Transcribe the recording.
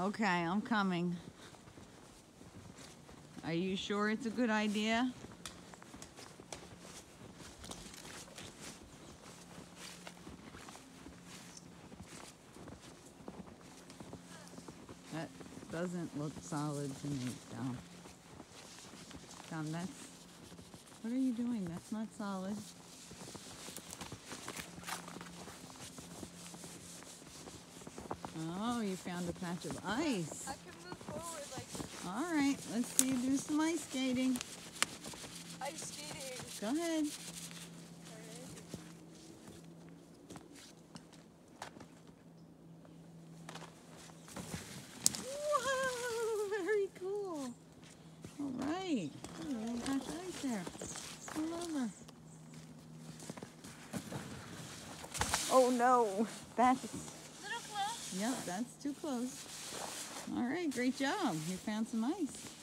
Okay, I'm coming. Are you sure it's a good idea? That doesn't look solid to me, Dom. Dom, that's... What are you doing? That's not solid. Oh, you found a patch of ice. I can move forward like All right, let's see you do some ice skating. ice skating. Go ahead. Whoa, very cool. All right. Oh, patch of ice there. Pull over. Oh no, that's. Yep, that's too close. All right, great job. You found some ice.